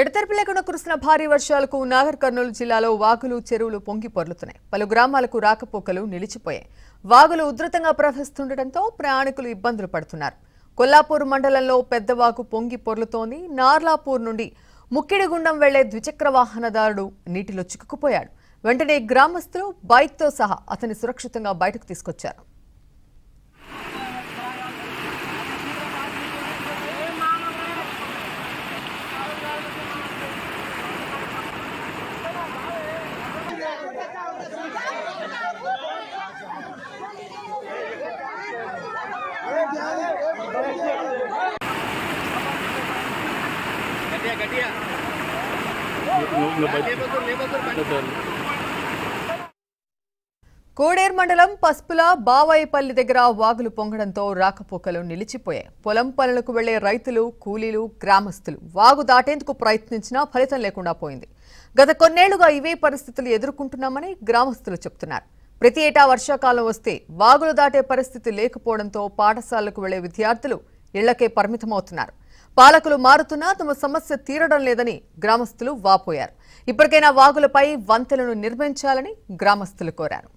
ఎడతెరపు లేకుండా కురుస్తున్న భారీ వర్షాలకు నాగర్ కర్నూలు జిల్లాలో వాగులు చెరువులు పొంగి పొర్లుతున్నాయి. పలు గ్రామాలకు రాకపోకలు నిలిచిపోయాయి. వాగులు ఉధృతంగా ప్రవహిస్తుండటంతో ప్రయాణికులు ఇబ్బందులు పడుతున్నారు. కొల్లాపూర్ మండలంలో పెద్దవాకు పొంగి పొర్లుతోంది. నార్లాపూర్ నుండి ముక్కిడిగుండం వెళ్ళే ద్విచక్ర వాహనదారుడు నీటిలో చిక్కుకుపోయాడు. వెంటనే గ్రామస్తులు బైక్తో సహా అతన్ని సురక్షితంగా బయటకు తీసుకొచ్చారు. కోడేర్ కోడేరు మండలం పసుపుల బావాయిపల్లి దగ్గర వాగులు పొంగడంతో రాకపోకలు నిలిచిపోయాయి. పొలం పనులకు వెళ్ళే రైతులు కూలీలు గ్రామస్తులు వాగు దాటేందుకు ప్రయత్నించినా ఫలితం లేకుండా పోయింది. గత కొన్నేళ్ళుగా ఇవే పరిస్థితులు ఎదుర్కొంటున్నామని గ్రామస్తులు చెబుతున్నారు ప్రతి ఏటా వర్షాకాలం వస్తే వాగులు దాటే పరిస్థితి లేకపోవడంతో పాఠశాలకు వెళ్ళే విద్యార్థులు ఇళ్ళకే పరిమితమవుతున్నారు. పాలకులు మారుతున్నా తమ సమస్య తీరడం లేదని గ్రామస్తులు వాపోయారు. ఇప్పటికైనా వాగులపై వంతెలను నిర్మించాలని గ్రామస్తులు కోరారు.